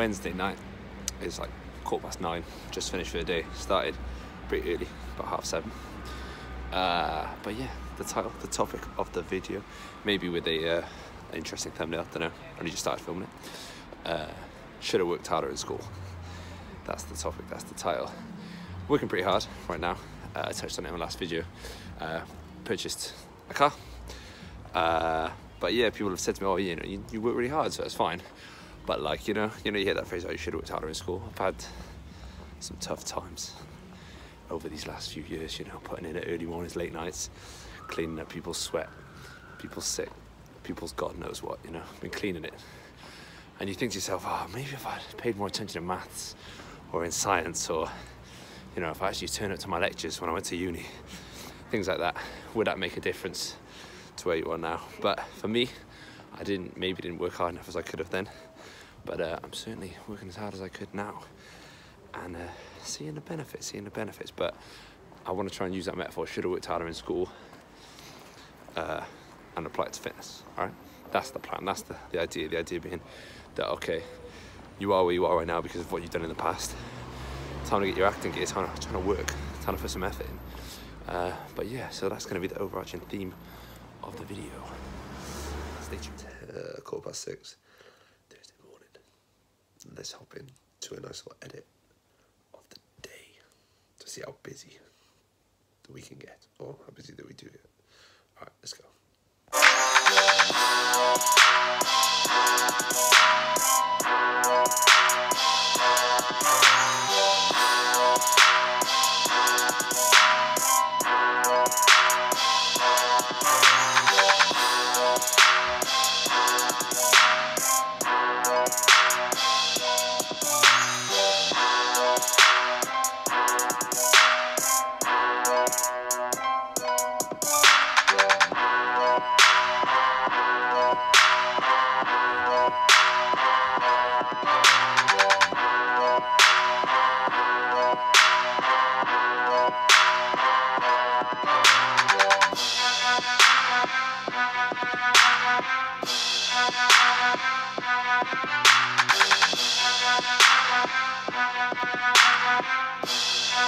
Wednesday night. It's like quarter past nine. Just finished for the day. Started pretty early, about half seven. Uh, but yeah, the title, the topic of the video, maybe with a uh, interesting thumbnail. I Don't know. Only just started filming it. Uh, should have worked harder in school. That's the topic. That's the title. Working pretty hard right now. Uh, I touched on it in my last video. Uh, purchased a car. Uh, but yeah, people have said to me, "Oh, you know, you, you work really hard, so it's fine." But like, you know, you know, you hear that phrase, "Oh, you should have worked harder in school." I've had some tough times over these last few years. You know, putting in at early mornings, late nights, cleaning up people's sweat, people's sick, people's God knows what. You know, been cleaning it, and you think to yourself, "Oh, maybe if I paid more attention in maths or in science, or you know, if I actually turned up to my lectures when I went to uni, things like that, would that make a difference?" to where you are now. But for me, I didn't maybe didn't work hard enough as I could have then. But uh, I'm certainly working as hard as I could now, and uh, seeing the benefits, seeing the benefits. But I want to try and use that metaphor. Should have worked harder in school, uh, and apply it to fitness. All right, that's the plan. That's the, the idea. The idea being that okay, you are where you are right now because of what you've done in the past. Time to get your acting gear. Time to, trying to work. Time to put some effort in. Uh, but yeah, so that's going to be the overarching theme of the video. Stay tuned. Uh, quarter past six. Let's hop in to a nice little edit of the day to see how busy that we can get or how busy that we do get. All right, let's go.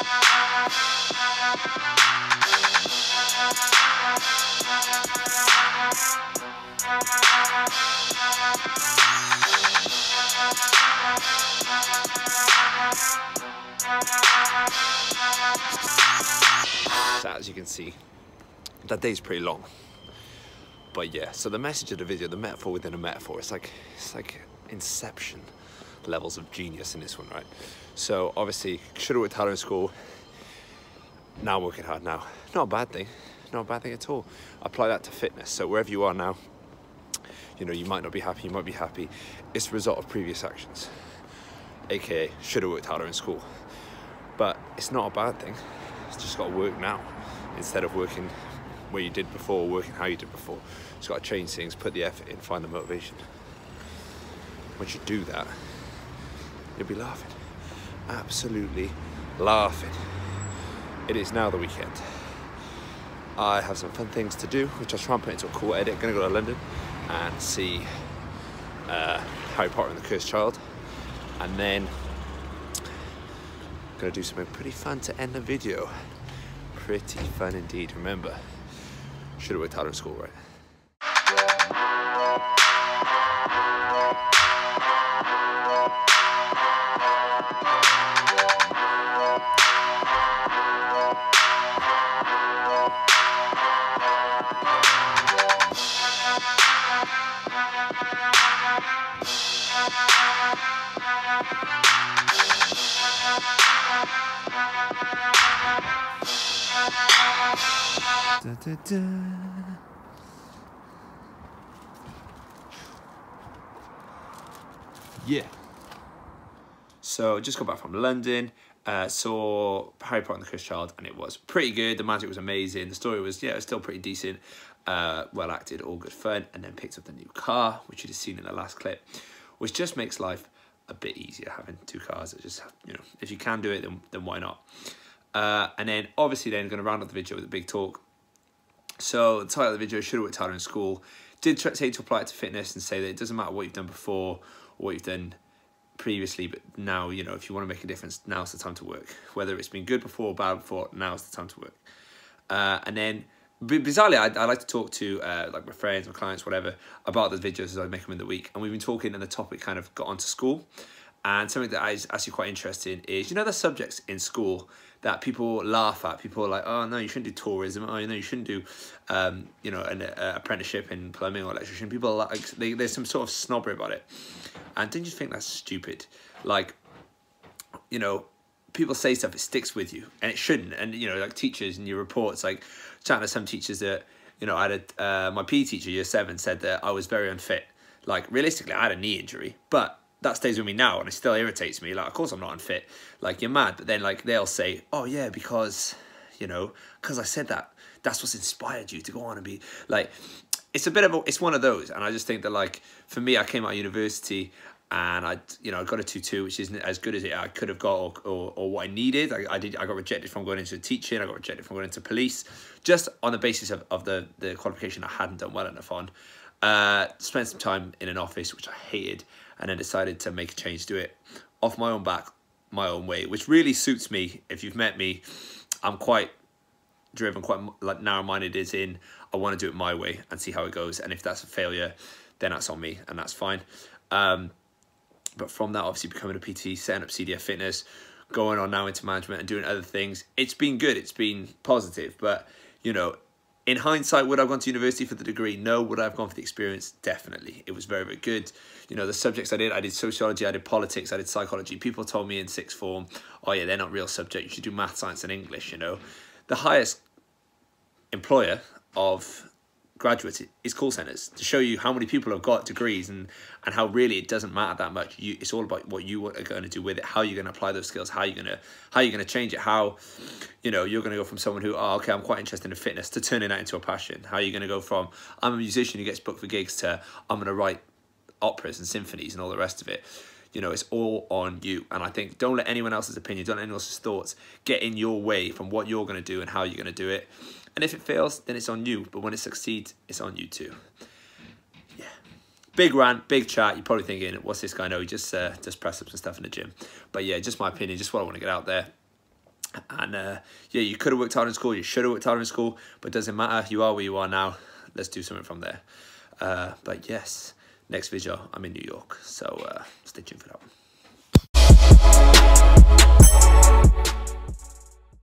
So as you can see, that day's pretty long. But yeah, so the message of the video, the metaphor within a metaphor, it's like it's like inception levels of genius in this one, right? So obviously, should have worked harder in school. Now working hard now. Not a bad thing. Not a bad thing at all. Apply that to fitness. So wherever you are now, you know, you might not be happy, you might be happy. It's the result of previous actions. AKA, should have worked harder in school. But it's not a bad thing. It's just got to work now instead of working where you did before, working how you did before. It's got to change things, put the effort in, find the motivation. Once you do that, you'll be laughing. Absolutely laughing. It is now the weekend. I have some fun things to do, which I'll try and put into a cool edit. Gonna go to London and see uh, Harry Potter and the Cursed Child. And then gonna do something pretty fun to end the video. Pretty fun indeed. Remember, should have worked harder in school, right? Da, da, da. Yeah. So just got back from London, uh, saw Harry Potter and the Cursed Child, and it was pretty good. The magic was amazing. The story was yeah, was still pretty decent. Uh, well acted, all good fun, and then picked up the new car, which you'd have seen in the last clip, which just makes life a bit easier having two cars. It just you know, if you can do it, then then why not? Uh, and then obviously then going to round up the video with a big talk. So the title of the video should have worked harder in school. Did try, to apply it to fitness and say that it doesn't matter what you've done before or what you've done previously, but now, you know, if you want to make a difference, now's the time to work. Whether it's been good before or bad before, now's the time to work. Uh, and then, bizarrely, I, I like to talk to uh, like my friends, my clients, whatever, about those videos as I make them in the week. And we've been talking, and the topic kind of got onto school. And something that is actually quite interesting is, you know, the subjects in school that people laugh at. People are like, oh, no, you shouldn't do tourism. Oh, you know, you shouldn't do, um, you know, an uh, apprenticeship in plumbing or electrician. People are like, they, there's some sort of snobbery about it. And don't you think that's stupid? Like, you know, people say stuff, it sticks with you, and it shouldn't. And, you know, like teachers and your reports, like, chatting to some teachers that, you know, I had a, uh, my PE teacher, year seven, said that I was very unfit. Like, realistically, I had a knee injury, but that stays with me now and it still irritates me. Like, of course I'm not unfit. Like, you're mad. But then, like, they'll say, oh, yeah, because, you know, because I said that. That's what's inspired you to go on and be, like, it's a bit of a, it's one of those. And I just think that, like, for me, I came out of university and I, you know, I got a 2-2, which isn't as good as it I could have got or, or, or what I needed. I, I, did, I got rejected from going into teaching. I got rejected from going into police, just on the basis of, of the, the qualification I hadn't done well enough on. Uh, spent some time in an office, which I hated and then decided to make a change, to it off my own back, my own way, which really suits me. If you've met me, I'm quite driven, quite like narrow-minded is in, I want to do it my way and see how it goes. And if that's a failure, then that's on me and that's fine. Um, but from that, obviously becoming a PT, setting up CDF Fitness, going on now into management and doing other things, it's been good. It's been positive. But, you know, in hindsight, would I have gone to university for the degree? No. Would I have gone for the experience? Definitely. It was very, very good. You know, the subjects I did, I did sociology, I did politics, I did psychology. People told me in sixth form, oh yeah, they're not real subjects. You should do math, science and English, you know. The highest employer of graduates is call centers to show you how many people have got degrees and and how really it doesn't matter that much. You it's all about what you are going to do with it how you're going to apply those skills how you're going to how you're going to change it how you know you're going to go from someone who oh okay i'm quite interested in fitness to turning that into a passion. How you're going to go from i'm a musician who gets booked for gigs to i'm going to write operas and symphonies and all the rest of it you know it's all on you and i think don't let anyone else's opinion don't let anyone else's thoughts get in your way from what you're going to do and how you're going to do it and if it fails, then it's on you. But when it succeeds, it's on you too. Yeah. Big rant, big chat. You're probably thinking, what's this guy know? He just, uh, just press ups and stuff in the gym. But yeah, just my opinion, just what I want to get out there. And uh, yeah, you could have worked hard in school. You should have worked hard in school. But it doesn't matter. You are where you are now. Let's do something from there. Uh, but yes, next video, I'm in New York. So uh, stay tuned for that one.